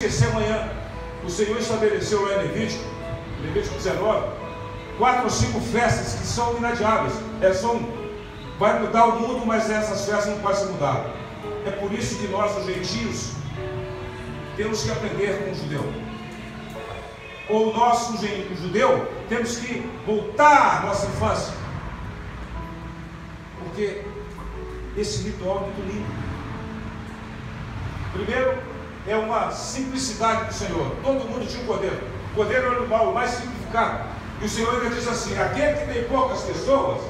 esquecer amanhã. O Senhor estabeleceu lá em Levítico, Levítico 19, quatro ou cinco festas que são inadiáveis. É, são, vai mudar o mundo, mas essas festas não podem ser mudadas. É por isso que nós, os gentios, temos que aprender com o judeu. Ou nós, o judeu, temos que voltar à nossa infância. Porque esse ritual é muito lindo. Primeiro, é uma simplicidade do Senhor. Todo mundo tinha um cordeiro. O cordeiro era o animal mais simplificado. E o Senhor ainda diz assim: aquele que tem poucas pessoas,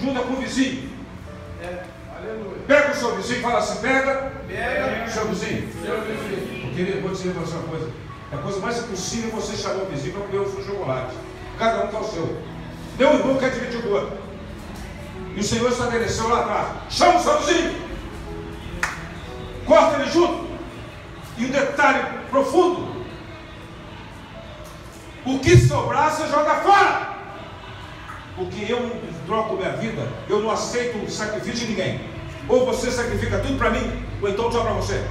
junta com o vizinho. É. Pega o seu vizinho e fala assim: pega, pega o seu vizinho. Seu vizinho. Porque vou dizer uma coisa: é a coisa mais impossível você chamar o vizinho para comer o seu chocolate. Cada um quer o seu. Meu irmão quer dividir o outro. E o Senhor estabeleceu lá atrás: chama o seu vizinho. Joga fora. Porque eu não troco minha vida, eu não aceito o sacrifício de ninguém. Ou você sacrifica tudo para mim, ou então só para você.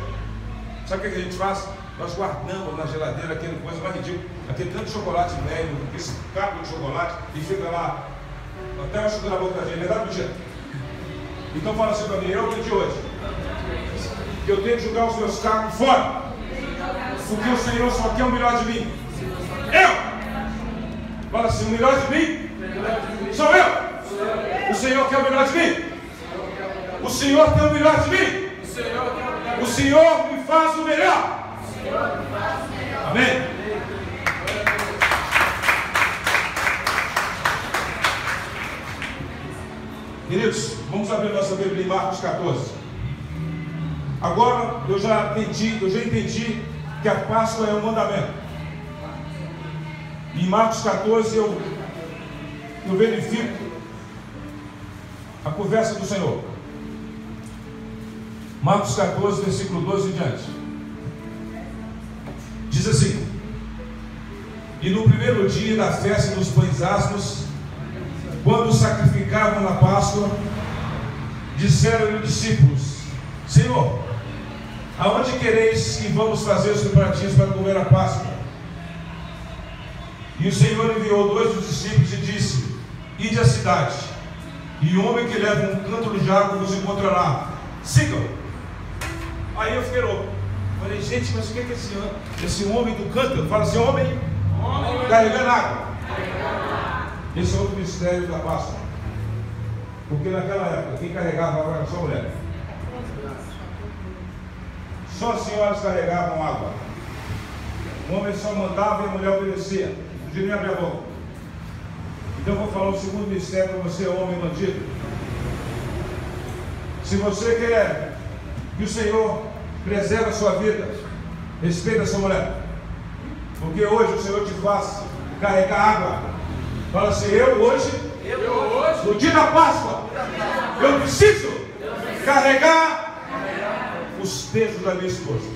Sabe o que a gente faz? Nós guardamos na geladeira aquele coisa mais ridícula, aquele tanto de chocolate velho, esse capo de chocolate, e fica lá, até machucando na boca da gente, verdade, mentira? Então fala assim para mim, eu aprendi hoje, que eu tenho que jogar os meus carros fora, porque o Senhor só quer o melhor de mim. Eu! Fala assim, o melhor de mim sou eu. O Senhor quer o melhor de mim. O Senhor tem o melhor de mim. O Senhor me faz o melhor. Amém. Queridos, vamos abrir nossa Bíblia em Marcos 14. Agora eu já entendi, eu já entendi que a Páscoa é um mandamento. Em Marcos 14 eu, eu verifico a conversa do Senhor. Marcos 14, versículo 12 em diante. Diz assim: E no primeiro dia da festa dos pães asmos, quando sacrificavam na Páscoa, disseram-lhe os discípulos: Senhor, aonde quereis que vamos fazer os preparativos para comer a Páscoa? E o Senhor enviou dois dos discípulos e disse: Ide à cidade, e o homem que leva um cântaro de água vos encontrará. Sigam. Aí eu fiquei louco. Falei, gente, mas o que é que esse, esse homem do cântaro? Fala assim, homem, homem. carregando água. Esse é outro mistério da Páscoa. Porque naquela época, quem carregava água era só mulher. Só as senhoras carregavam água. O homem só mandava e a mulher obedecia. Podia nem abrir a boca. Então eu vou falar o segundo mistério para você, homem bandido. Se você quer que o Senhor preserve a sua vida, respeita a sua mulher. Porque hoje o Senhor te faz carregar água. Fala assim, eu hoje, eu hoje no dia da Páscoa, eu preciso carregar os pesos da minha esposa.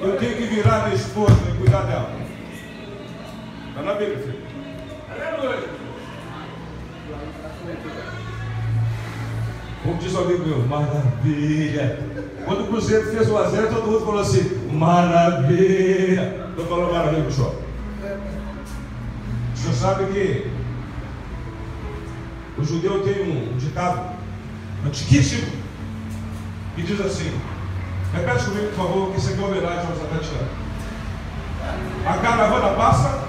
Eu tenho que virar minha esposa e cuidar dela. Está na Bíblia, filho. Aleluia. Como diz o amigo meu, maravilha. Quando o Cruzeiro fez o a zero, todo mundo falou assim, maravilha. Estou falando maravilha para o senhor. Sabe que o judeu tem um ditado antiquíssimo que diz assim: repete comigo, por favor, que isso aqui é homenagem aos atleticanos. A caravana passa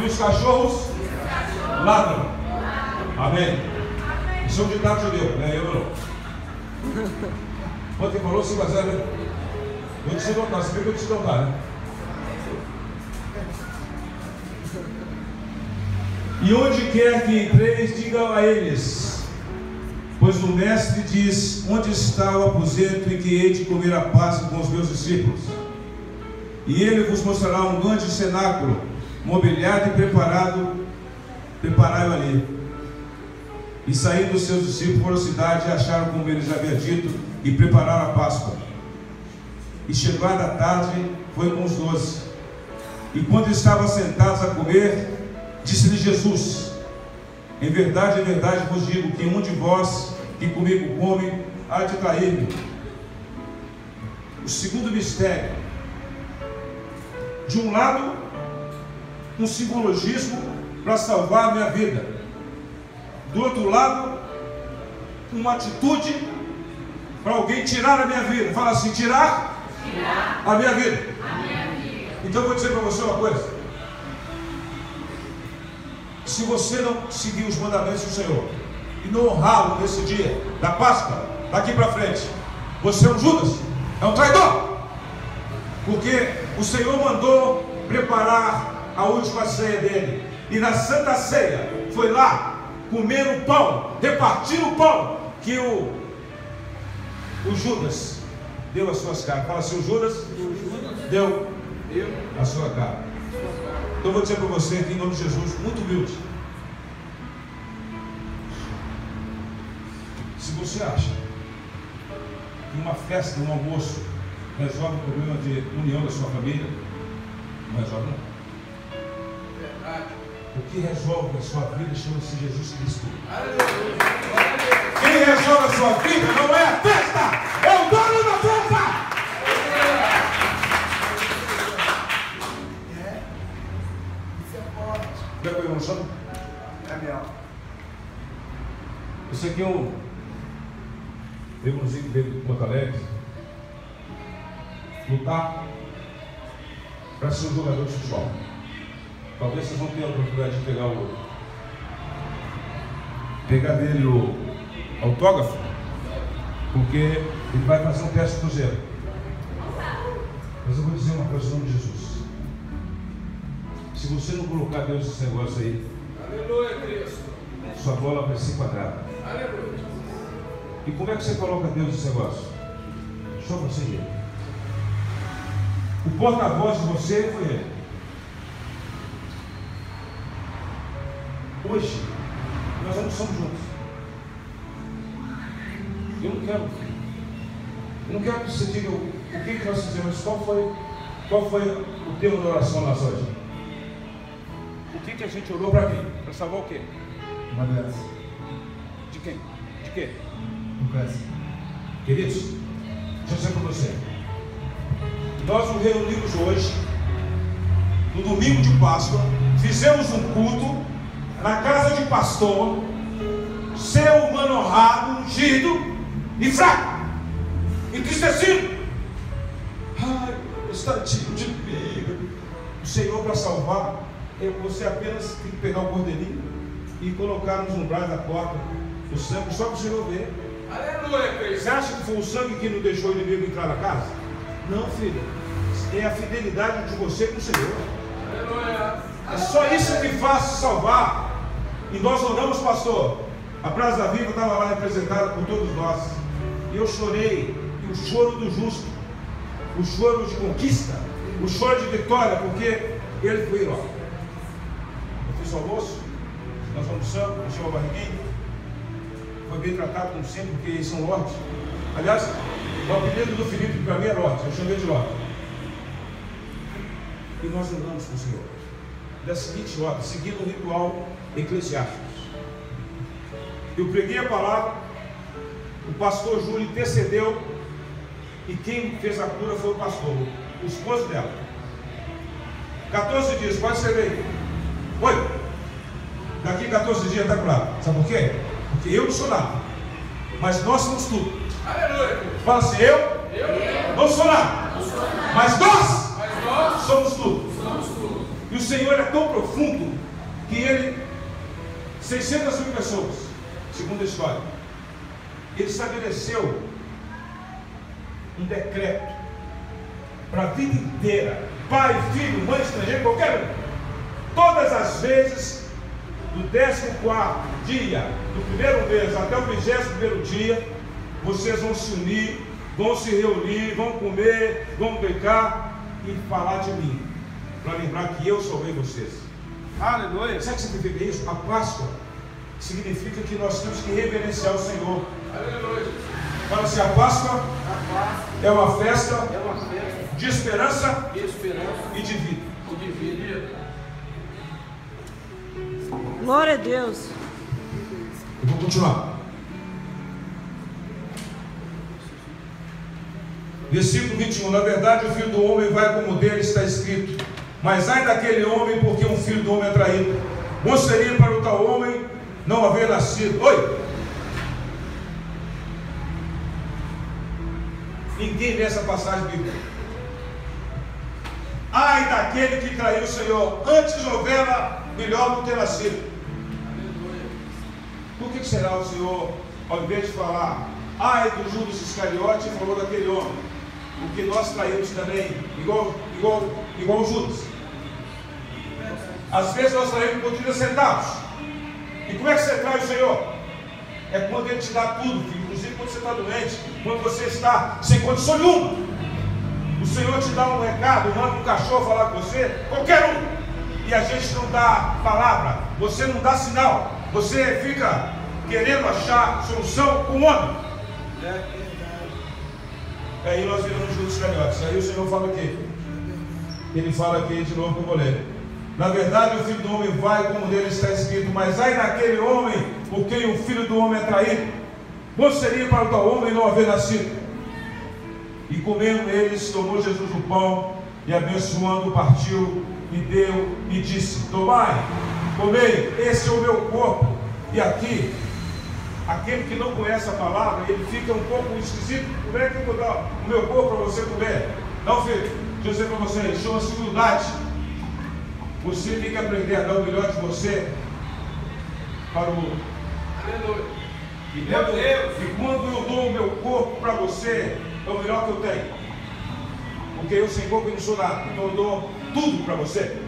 e os cachorros ladram. Amém. Isso é um ditado judeu, né? Eu não. Ontem falou 5 a 0, né? Eu disse não, você viu que eu disse não tá, né? E onde quer que entreis, digam a eles, pois o mestre diz: Onde está o aposento em que hei de comer a Páscoa com os meus discípulos? E ele vos mostrará um grande cenáculo, mobiliado e preparado, preparai-o ali. E saindo os seus discípulos foram à cidade acharam como ele já havia dito e prepararam a Páscoa. E chegada a tarde, foi com os doze. E quando estavam sentados a comer, disse-lhe Jesus: Em verdade, em verdade vos digo que um de vós que comigo come há de trair-me. o segundo mistério. De um lado, um simbologismo para salvar a minha vida. Do outro lado, uma atitude para alguém tirar a minha vida. Fala assim: tirar, tirar. A, minha vida. a minha vida. Então eu vou dizer para você uma coisa. Se você não seguir os mandamentos do Senhor e não honrá-lo nesse dia da Páscoa, daqui para frente, você é um Judas, é um traidor. Porque o Senhor mandou preparar a última ceia dele. E na Santa Ceia foi lá comer o pão, repartir o pão que o, o Judas deu as suas carnes. Fala assim, o Judas deu a sua carne. Então eu vou dizer para você em nome de Jesus, muito humilde. Se você acha que uma festa, um almoço, resolve o problema de união da sua família, não resolve não. O que resolve a sua vida chama-se Jesus Cristo. Quem resolve a sua vida não é a festa, é Lutar para ser um jogador de futebol. Talvez vocês vão ter a oportunidade de pegar o. Pegar dele o autógrafo, porque ele vai fazer um teste cruzeiro. Mas eu vou dizer uma coisa em nome de Jesus. Se você não colocar Deus nesse negócio aí, Aleluia, Cristo. sua bola vai ser quadrada. Aleluia. E como é que você coloca Deus nesse negócio? Só você e ele. O porta-voz de você foi ele. Hoje, nós não somos juntos. Eu não quero. Eu não quero que você diga o, o que, que nós fizemos, qual foi, qual foi o tema da oração nossa hoje. O que, que a gente orou para quem? Para salvar o quê? Uma doença. De quem? De quê? Câncer. Queridos, deixa eu dizer para você. Nós nos reunimos hoje, no domingo de Páscoa, fizemos um culto na casa de pastor, ser humano honrado, ungido e fraco, entristecido. Ai, estadinho de mim. O Senhor para salvar, você apenas tem que pegar o cordeirinho e colocar nos umbrais da porta o sangue, só para o Senhor ver. Aleluia, Você acha que foi o sangue que não deixou o inimigo entrar na casa? Não, filho. É a fidelidade de você com o Senhor. É só isso que faz salvar. E nós oramos, pastor. A Praça Viva estava lá representada por todos nós. E eu chorei. E o choro do justo. O choro de conquista. O choro de vitória. Porque ele foi lá. Eu fiz o almoço. Nós almoçamos. Encheu a barriguinha. Foi bem tratado, como sempre, porque eles são lordes. Aliás, o apelido do Felipe para mim é Lorde. Eu chamei de Lorde. E nós oramos com o Senhor. Da seguinte ordem, seguindo o ritual Eclesiásticos. Eu preguei a palavra, o pastor Júlio intercedeu, e quem fez a cura foi o pastor, o esposo dela. 14 dias, pode ser bem. Oi. Daqui 14 dias está curado. Sabe por quê? Porque eu não sou nada. Mas nós somos tudo. Aleluia. Fala assim, eu, eu não, sou nada. Mas nós, mas nós somos, tudo. somos tudo. E o Senhor é tão profundo que ele 600 mil pessoas, segundo a história. Ele estabeleceu um decreto para a vida inteira, pai, filho, mãe, estrangeiro, qualquer um. Todas as vezes, do 14 dia, do primeiro mês até o 21 dia, vocês vão se unir, vão se reunir, vão comer, vão brincar e falar de mim, para lembrar que eu salvei vocês. Aleluia. Sabe o que significa isso? A Páscoa significa que nós temos que reverenciar o Senhor. Aleluia. Fala assim, a Páscoa, a Páscoa é, uma festa, é uma festa de, esperança de esperança e de vida. E de vida. Glória a Deus. Eu vou continuar. Versículo 21. Na verdade, o filho do homem vai como dele está escrito. Mas ai daquele homem, porque um filho do homem é traído. Bom seria para o tal homem não haver nascido. Oi! Ninguém lê essa passagem bíblica. Ai daquele que traiu o Senhor. Antes houvera melhor não ter nascido. Por que será o Senhor, ao invés de falar, ai do Judas Iscariote, falou daquele homem? Porque nós traímos também, igual, igual, igual Judas. Às vezes nós traímos por 30 centavos. E como é que você trai o Senhor? É quando Ele te dá tudo, inclusive quando você está doente, quando você está sem condição nenhuma. O Senhor te dá um recado, manda um cachorro falar com você, qualquer um. E a gente não dá palavra, você não dá sinal, você fica querendo achar solução com o homem. É. Aí nós viramos juntos calhotes. Aí o Senhor fala aqui. Ele fala aqui de novo que eu vou ler. Na verdade, o filho do homem vai como dele está escrito, mas ai daquele homem por quem o filho do homem é traído. Bom seria para o tal homem não haver nascido. E comendo eles, tomou Jesus o pão e abençoando, partiu e deu e disse: Tomai, comei, esse é o meu corpo. E aqui, aquele que não conhece a palavra, ele fica um pouco esquisito. Como é que eu vou dar o meu corpo para você comer? Não, filho, deixa eu dizer para você, chama-se humildade. Você tem que aprender a dar o melhor de você para o. Aleluia. E quando, e quando eu dou o meu corpo para você, é o melhor que eu tenho. Porque eu sem corpo não sou nada. Então eu dou tudo para você.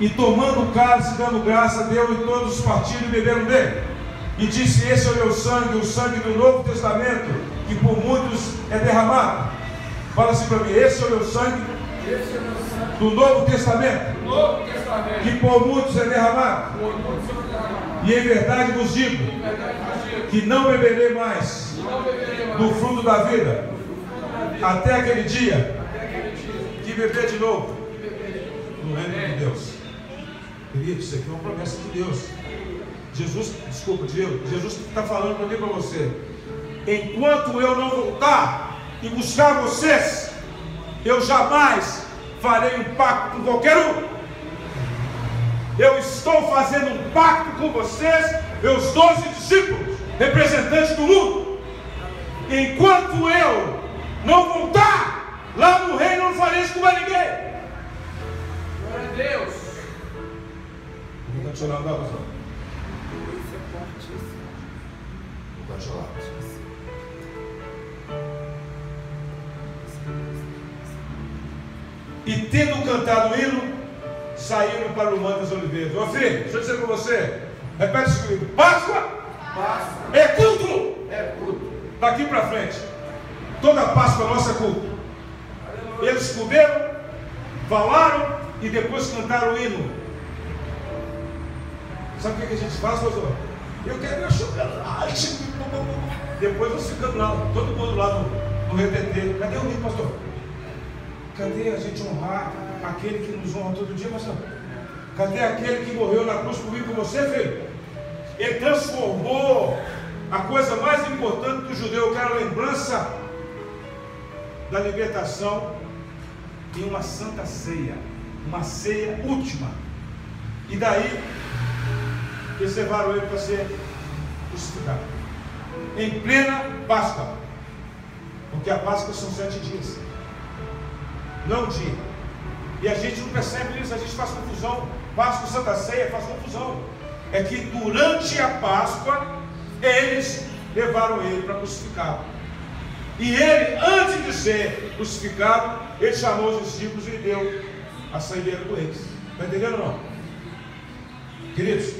E tomando o cálice, dando graça, deu e todos os partidos e beberam dele. E disse: Esse é o meu sangue, o sangue do Novo Testamento, que por muitos é derramado Fala assim para mim: esse é o meu sangue, é meu sangue. do Novo Testamento, Novo Testamento. que por muitos é derramado. E em verdade vos digo que não beberei mais do fruto da vida até aquele dia que beber de novo no reino de Deus. Querido, isso aqui é uma promessa de Deus. Jesus, desculpa, Deus, Jesus está falando para mim para você. Enquanto eu não voltar, e buscar vocês, eu jamais farei um pacto com qualquer um. Eu estou fazendo um pacto com vocês, meus doze discípulos, representantes do mundo. Enquanto eu não voltar, lá no reino não farei isso com mais ninguém. Glória a Deus. Pastor? Não está chorando. E tendo cantado o hino, saíram para o Monte das Oliveiras. Ô filho, deixa eu dizer para você. Repete isso comigo. Páscoa, Páscoa. é culto. É culto. Daqui para frente. Toda Páscoa nossa é culto. Eles comeram, falaram e depois cantaram o hino. Sabe o que a gente faz, pastor? Eu quero ir chocolate. Depois nós ficamos lá, todo mundo lá no, no RTT. Cadê o hino, pastor? Cadê a gente honrar aquele que nos honra todo dia, pastor? Cadê aquele que morreu na cruz mim por você, filho? Ele transformou a coisa mais importante do judeu, que era a lembrança da libertação, em uma santa ceia, uma ceia última. E daí, reservaram ele para ser crucificado. Em plena Páscoa. Porque a Páscoa são sete dias não dia. E a gente não percebe isso, a gente faz confusão. Páscoa, Santa Ceia, faz confusão. É que durante a Páscoa, eles levaram ele para crucificá-lo. E ele, antes de ser crucificado, ele chamou os discípulos e deu a saideira com eles. Está entendendo ou não? Queridos,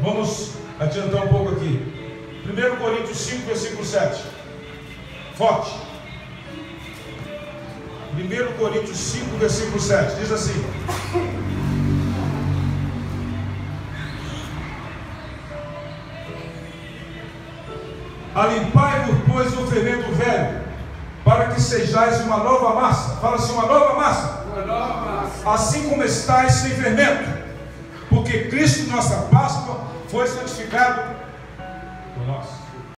vamos adiantar um pouco aqui. 1 Coríntios 5, versículo 7. Forte. 1 Coríntios 5, versículo 7, diz assim: Alimpai-vos, pois, o fermento velho, para que sejais uma nova massa. Fala assim: uma nova massa. Uma nova massa. Assim como estáis sem fermento, porque Cristo, nossa Páscoa, foi santificado por nós.